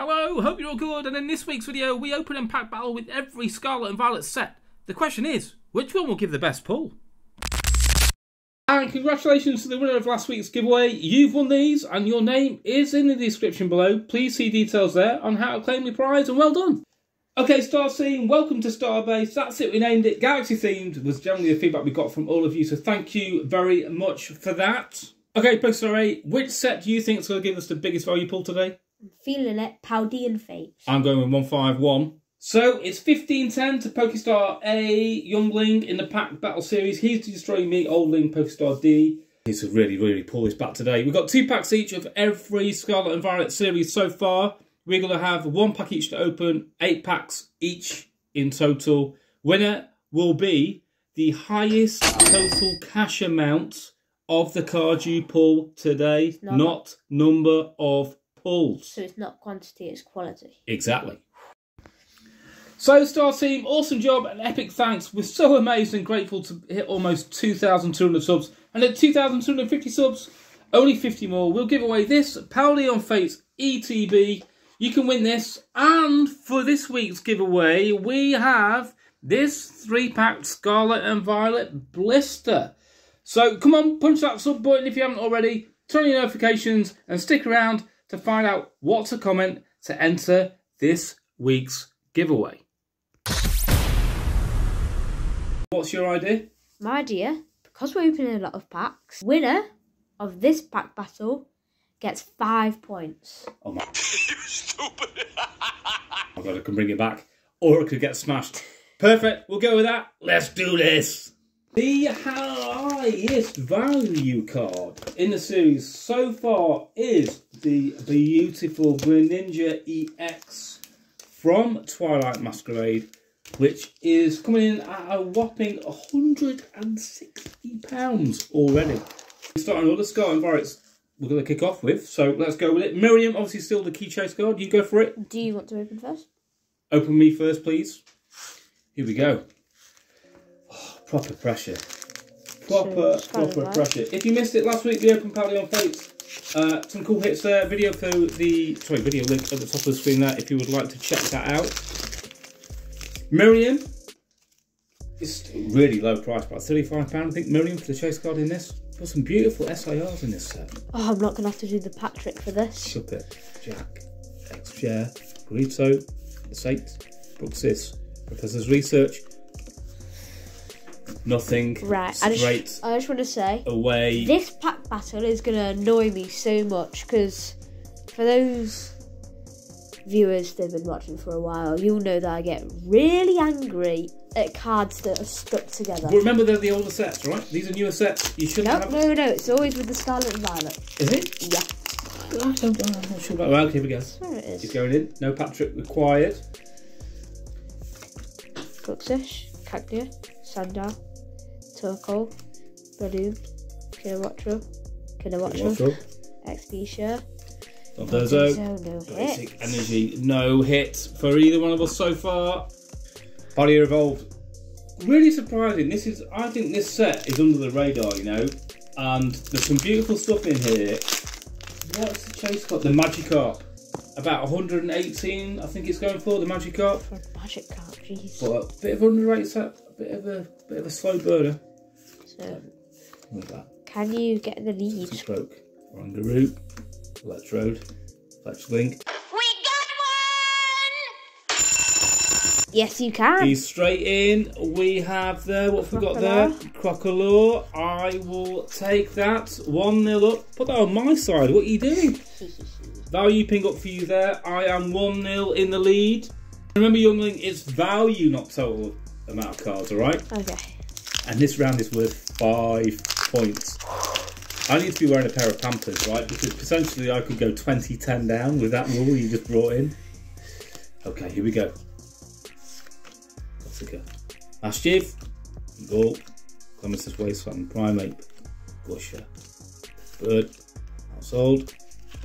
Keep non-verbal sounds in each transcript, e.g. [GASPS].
Hello, hope you're all good, and in this week's video we open and pack battle with every Scarlet and Violet set. The question is, which one will give the best pull? And congratulations to the winner of last week's giveaway. You've won these, and your name is in the description below. Please see details there on how to claim your prize, and well done. Okay, Star Scene, welcome to Starbase. That's it, we named it. Galaxy themed was generally the feedback we got from all of you, so thank you very much for that. Okay, Pokestar A, which set do you think is going to give us the biggest value pull today? I'm feeling it. Paldean Fate. I'm going with 151. So it's 1510 to Pokestar A, Youngling in the pack battle series. He's destroying me, Oldling, Pokestar D. He's to really, really pull this back today. We've got two packs each of every Scarlet and Violet series so far. We're going to have one pack each to open, eight packs each in total. Winner will be the highest total cash amount of the card you pull today, Not- not number of So it's not quantity, it's quality. Exactly. So, Star Team, awesome job and epic thanks. We're so amazed and grateful to hit almost 2,200 subs. And at 2,250 subs, only 50 more, we'll give away this Paldean Fates ETB. You can win this. And for this week's giveaway, we have this three pack Scarlet and Violet blister. So, come on, punch that sub button if you haven't already. Turn on your notifications and stick around to find out what to comment to enter this week's giveaway. What's your idea? My idea, because we're opening a lot of packs, winner of this pack battle gets five points. Oh my. [LAUGHS] you stupid. oh god, I can bring it back. Or it could get smashed. Perfect, we'll go with that. Let's do this. The highest value card in the series so far is the beautiful Greninja EX from Twilight Masquerade, which is coming in at a whopping £160 already. Starting all the Scarlet and Violet's we're going to kick off with, so let's go with it. Miriam, obviously still the key chase card. You go for it. Do you want to open first? Open me first, please. Here we go. Proper pressure. Proper, proper Violet. pressure. If you missed it last week, we opened Paldean Fates. Uh, some cool hits there. Video for the sorry, video link at the top of the screen there. If you would like to check that out. Miriam is really low price, about thirty-five pound. I think Miriam for the chase card in this. Got some beautiful SIRs in this set. Oh, I'm not going to have to do the Patrick for this. Shuppet, Jack, X-Share, Grito, Sate, Bruxish, Professor's Research. Nothing. Right, I just, I just want to say, away. this pack battle is going to annoy me so much because for those viewers that have been watching for a while, you'll know that I get really angry at cards that are stuck together. But remember, they're the older sets, right? These are newer sets. You shouldn't No, have. no, no, it's always with the Scarlet and Violet. Is it? Yeah, oh, I don't, I'm not sure about. Well, here we go. there it is. going in. No Patrick required. Fluxish, Cagnia, Sandar, Kilowattrel, Kilowattrel, Watch out. Expedia, Dondozo. no Basic hit. energy. No hit for either one of us so far. Paldea Evolved. Really surprising. This is. I think this set is under the radar. You know, and there's some beautiful stuff in here. What's the chase called? The Magikarp. About 118, I think it's going for the Magikarp. For a magic card, jeez. But a bit of underrated set. A bit of a bit of a slow burner. So, Look at that. can you get the lead? Stroke. Rangaroo. Electrode. Fletchling. Yes, you can. He's straight in. We have there, what have we got there? Crocalor. I will take that. 1 0 up. Put that on my side. What are you doing? [LAUGHS] Value ping up for you there. I am 1 0 in the lead. Remember, Youngling, it's value, not total amount of cards, alright? okay. And this round is worth 5 points. I need to be wearing a pair of Pampers, right? Because potentially I could go 20 10 down with that rule you just brought in. Okay, here we go. That's Corsica. Ashiv, Gul, Clemence's Wasteland, Primate, Gusher, Bird, Household,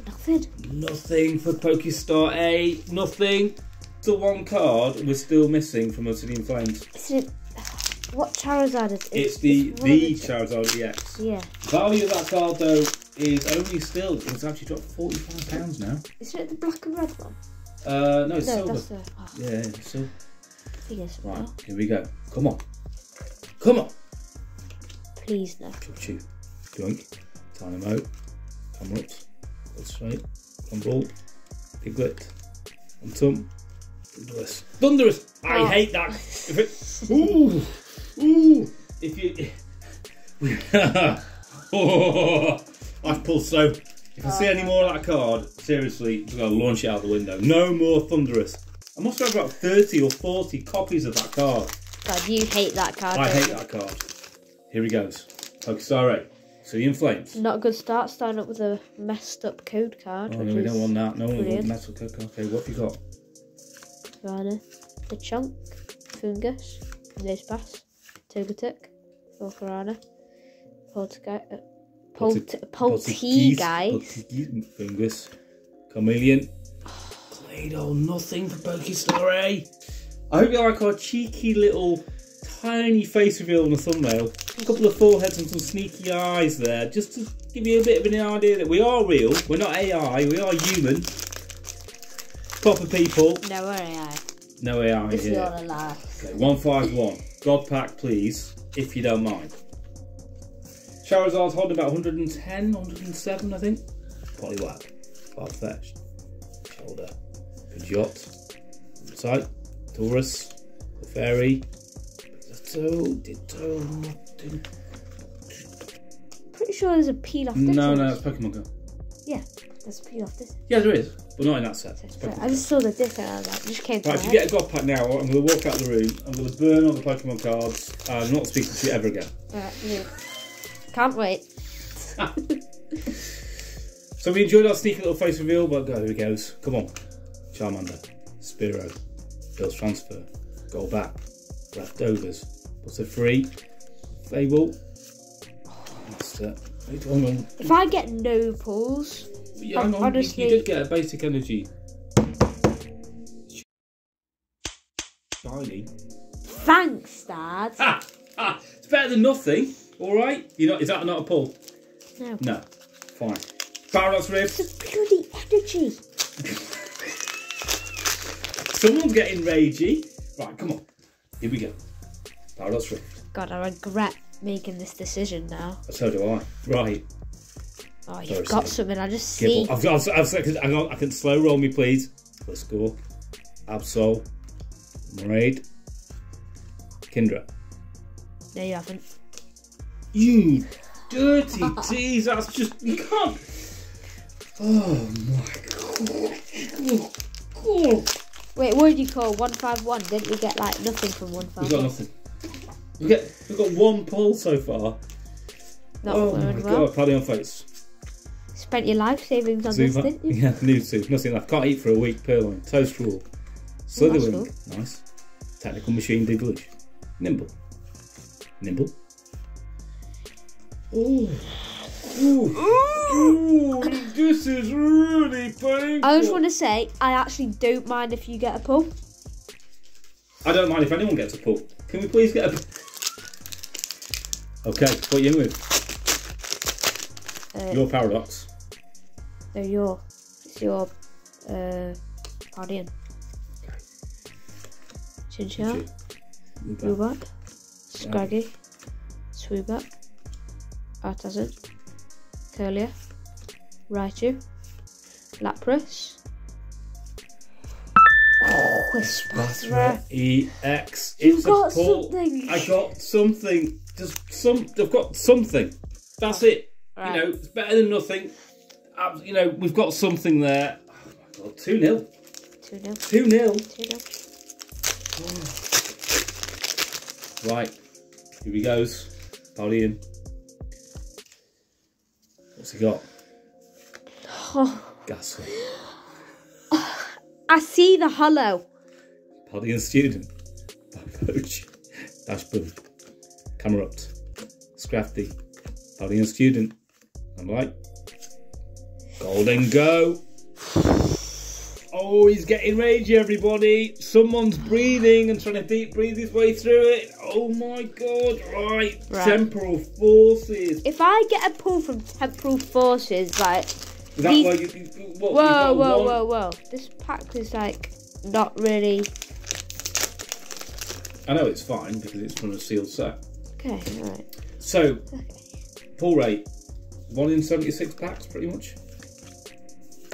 Nothing. nothing for Pokestar A, nothing. The one card we're still missing from Obsidian Flames. It? What Charizard is it? It's the of the Charizard EX. Yeah. Value of that card though is only still it's actually dropped forty five pounds now. Isn't it the black and red one? Uh, no, it's No, silver. that's the. Oh, Yeah, yeah, silver. I it's Right, here we go. Come on. Come on. Please no. Chew. Joink. Dynamo. Camerupt. Go straight. Rumble. Piglet. On tum. Thunderous. Thunderous! I Oh. hate that. Ooh! Ooh! If you. [LAUGHS] oh, I've pulled so. If I see any more of that card, seriously, I'm going to launch it out the window. No more Thunderous. I must have about 30 or 40 copies of that card. God, you hate that card. I hate you? that card. Here he goes. Pokestar A. City in Flames. Not a good start starting up with a messed up code card. Oh, which no, we don't want that. No one wants brilliant. metal coke. Okay, what have you got? Piranha, the Chunk, Fungus, Nosepass, Togetic, Volcarona, Poltergeist, uh, Polt- Poltegeist, Poltergeist, Fungus. Chameleon. Clado, nothing for Pokestar A. I hope you like our cheeky little tiny face reveal on the thumbnail. A couple of foreheads and some sneaky eyes there, just to give you a bit of an idea that we are real. We're not AI, we are human. Proper people. No, where am I? No AI This is here. all a lie. Okay, 151. God pack, please, if you don't mind. Charizard's holding about 110, 107, I think. Poliwag. Farfetch'd. Shoulder. Pidgeot. Sight. Tauros. The Fairy. Ditto. Ditto. Nothing. Pretty sure there's a peel off this. No, no, it's Pokemon Go. Yeah, there's a peel off this. Yeah, there is, but not in that set. It's I just saw the disc and I was like, just came to Right, if you get a God pack now, I'm going to walk out of the room. I'm going to burn all the Pokemon cards. I'm not speaking to you ever again. Right, yeah. Can't wait. [LAUGHS] So we enjoyed our sneaky little face reveal, but go, here he goes. Come on. Charmander, Spiro, Bill's Transfer, Golbat, Fable. That's it. Wait, hang on. If I get no pulls, Yeah, on. You- honestly- You did get a basic energy. Shiny. thanks, Dad. Ah, Ha! It's better than nothing. All right. You know, is that not a pull? No. No. Fine. Paradox Rift. A bloody energy. [LAUGHS] Someone's getting ragey. Right, come on. Here we go. Paradox Rift. God, I regret making this decision now. So do I. Right. Oh, you've got something. I just see. I've, I've, I've, I've, hang on, I can slow roll me, please. Let's go. Absol. Maraid. Kindra. No, you haven't. You dirty tease. That's just. You can't. Oh my god. Oh, God. Wait, what did you call 151? Didn't we get like nothing from 151? We've got 151? nothing. We get, we've got one pull so far. Not oh my well. god, paddy on face. Spent your life savings on this, Zubat. didn't you? [LAUGHS] Yeah, new soup. Nothing left. Can't eat for a week. Purrloin. Toast rule. Slither Wing. Nice. Technical machine Diglett. Nimble. Nimble. Ooh. Ooh. Ooh. This is really painful. I just want to say, I actually don't mind if you get a pull. I don't mind if anyone gets a pull. Can we please get a. Okay, what you in with? Uh, Your paradox. No, your, it's your, uh, Guardian. Chinchilla, Rubat. Rubat, Scraggy, Swoobat, Artisan, Curlier, Raichu, Lapras, Whisperer. EX. You It's a got something. I got something. Just some. I've got something. That's it. Right. You know, it's better than nothing. You know, we've got something there. Oh my god, 2 0. 2 0. 2 0. 2 0. Right. Here he goes. Pallion. What's he got? Oh, Gastly. I see the hollow. Paldean student. Poach. Dashboard. Camerupt. Scrafty. Paldean student. I'm like. Golden go. Oh, he's getting ragey, everybody. Someone's breathing and trying to deep breathe his way through it. Oh my god, right. Right. Temporal forces. If I get a pull from temporal forces, like Is that These- where you, you- what, Whoa, whoa, one- whoa, whoa! This pack is like not really I know it's fine because it's from a sealed set. okay. Right. So, pull rate, one in seventy-six packs, pretty much,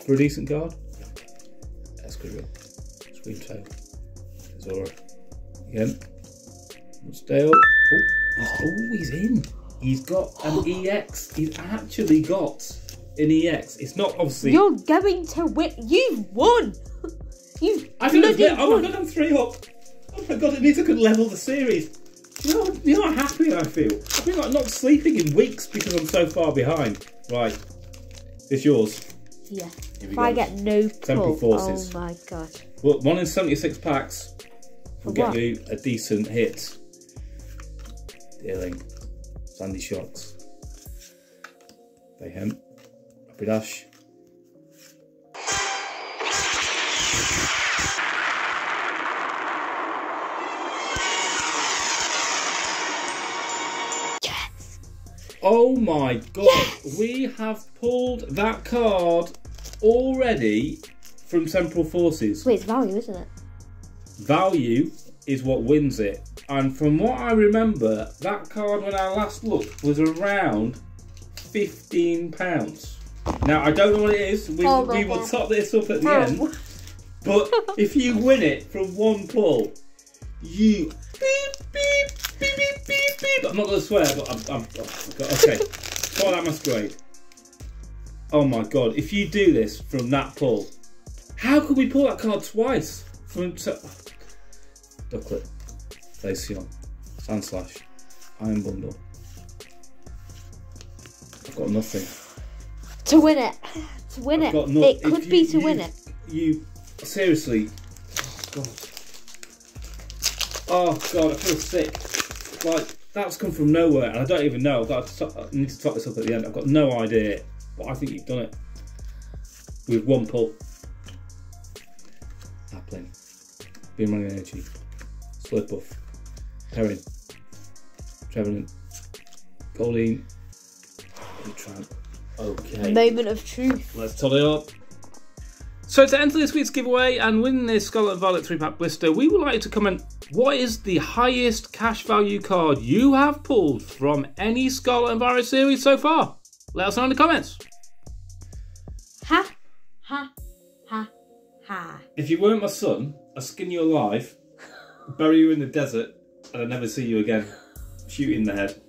for a decent card. Escribble, Scream Tail, Zora, again, Mudsdale. Oh, he's, oh, he's in. He's got an [GASPS] EX. He's actually got an EX. It's not obviously. You're going to win. You've won. [LAUGHS] You've I feel bloody like, oh my god, I'm three up. Oh my god, it means I could level the series. You know, you know how happy I feel? I feel like not sleeping in weeks because I'm so far behind. Right, it's yours. Yeah. We If. I get no pull, oh forces. oh my god. Well, one in 76 packs will get you a decent hit. Dealing. Sandy Shocks. Bayhem. Rapidash. Yes. Oh my god, Yes! we have pulled that card already from Temporal Forces. Wait, it's value, isn't it? Value is what wins it. And from what I remember, that card when I last looked was around £15. Now, I don't know what it is. We, Oh we will top this up at the Oh. end. But [LAUGHS] if you win it from one pull, you beep, beep, beep, beep, beep, beep. I'm not going to swear, but I'm, oh, okay. Twilight Masquerade. Oh my god, if you do this from that pull, how could we pull that card twice? From t- Ducklet, Glaceon, Sandslash, Iron Bundle. I've got nothing. To win it. To win I've it. no- it could you- be to you- win it. You seriously? Oh, god. Oh god, I feel sick. Like that's come from nowhere, and I don't even know. I've got to I need to top this up at the end. I've got no idea, but I think you've done it with one pull. Appling, Boomerang Energy, Slurpuff, Perrin, Trevenant, Goldeen, Tramp. Okay. Moment of truth. Let's tally up. So to enter this week's giveaway and win this Scarlet and Violet 3-pack blister, we would like you to comment what is the highest cash value card you have pulled from any Scarlet and Violet series so far? Let us know in the comments. Ha, ha, ha, ha. If you weren't my son, I'd skin you alive, [LAUGHS] bury you in the desert, and I'd never see you again. Shoot you in the head.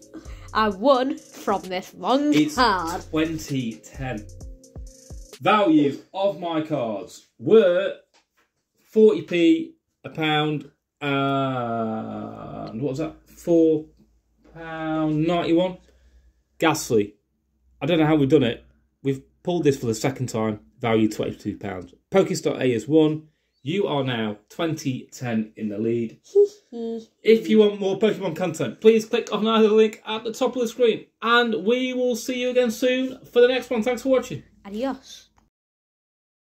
I won from this one It's card. 2010. Value of my cards were 40p a pound and what was that? Four pound ninety one. Gastly. I don't know how we've done it. We've pulled this for the second time. Value twenty two pounds. Pokestar A is one. You are now 2010 in the lead. If you want more Pokemon content, please click on either link at the top of the screen. And we will see you again soon for the next one. Thanks for watching. Adios.